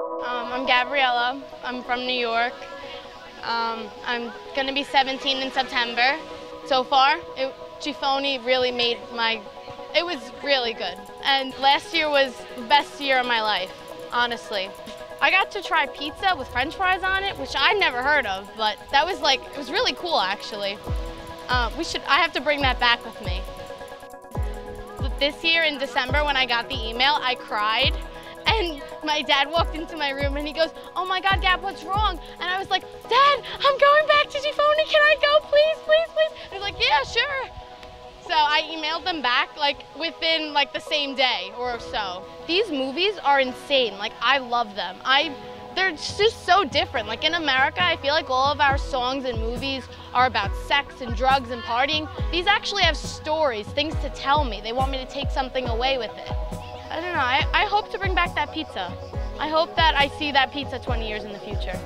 Um, I'm Gabriella. I'm from New York. Um, I'm going to be 17 in September. So far, it, Giffoni really made my, it was really good. And last year was the best year of my life, honestly. I got to try pizza with french fries on it, which I'd never heard of, but that was like, it was really cool actually. Uh, we should, I have to bring that back with me. This year in December when I got the email, I cried and my dad walked into my room and he goes, oh my God, Gab, what's wrong? And I was like, Dad, I'm going back to Giffoni. Can I go, please, please, please? And he's like, yeah, sure. So I emailed them back like within like the same day or so. These movies are insane. Like I love them. I they're just so different. Like in America, I feel like all of our songs and movies are about sex and drugs and partying. These actually have stories, things to tell me. They want me to take something away with it. I don't know, I, I hope to bring back that pizza. I hope that I see that pizza 20 years in the future.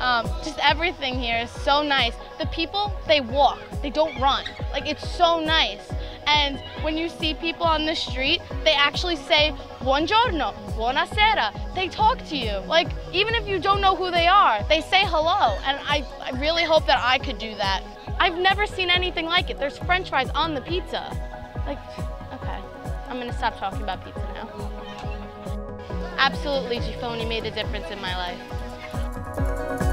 Um, just everything here is so nice. The people, they walk, they don't run. Like it's so nice. And when you see people on the street, they actually say, buongiorno, buonasera. They talk to you. Like, even if you don't know who they are, they say hello. And I, I really hope that I could do that. I've never seen anything like it. There's french fries on the pizza. Like. I'm gonna stop talking about pizza now. Absolutely, Giffoni made a difference in my life.